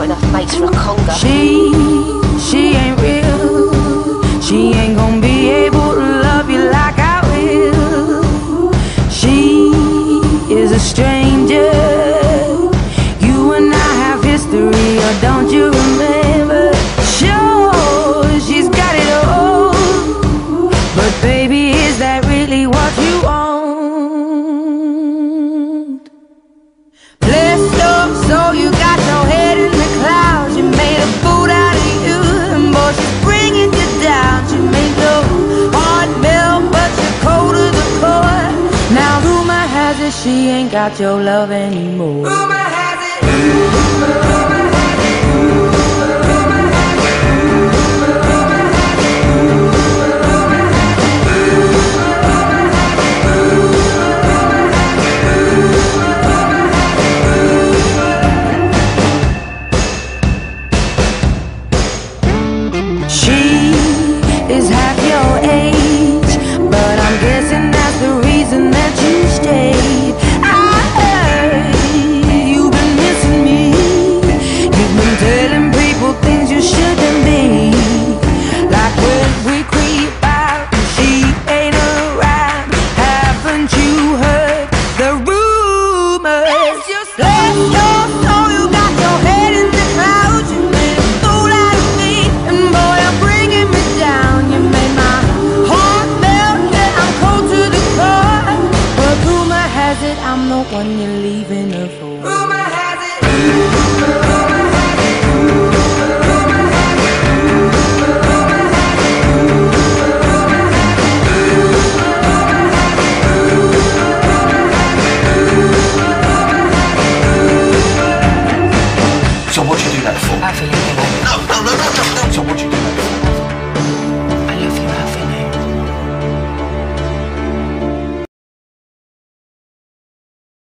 got enough mates for a conga. She, she ain't real. She ain't gonna be able to love you like I will. She is a stranger. You and I have history, or don't you remember? Sure, she's got it all. But baby, is that really what you want? Bless she ain't got your love anymore. Rumor has it. Rumor has it. Rumor has it. I'm bring me down. You made my heart melted. I'm cold to the core. But rumor has it I'm the one you're leaving her for.